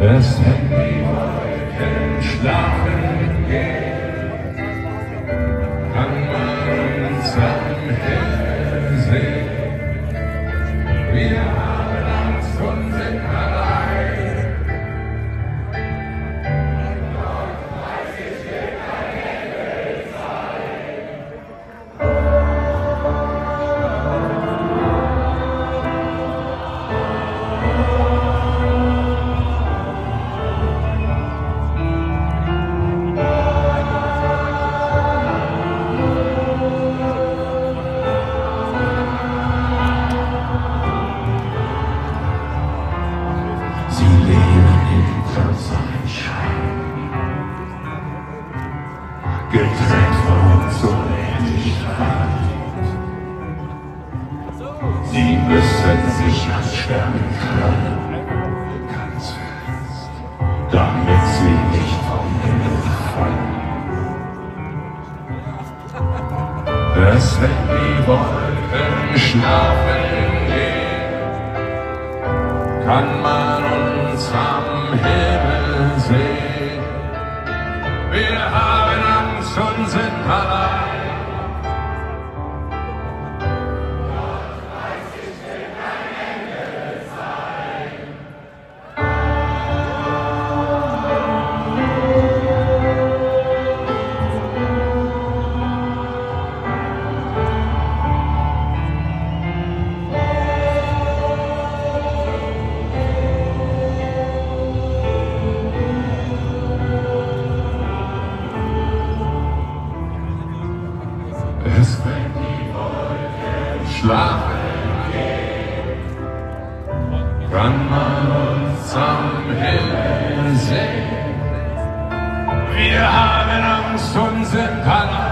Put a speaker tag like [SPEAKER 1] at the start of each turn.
[SPEAKER 1] Es das die wolken schlafen gehen, kann man uns am Himmel sehen. Müssen sich an Sternen klammern, ganz fest, damit sie nicht vom Himmel fallen. Dass wenn die Wolken schlafen gehen, kann man uns am Himmel sehen. Schlafen gehen, kann man uns am Himmel sehen. Wir haben Angst und sind allein.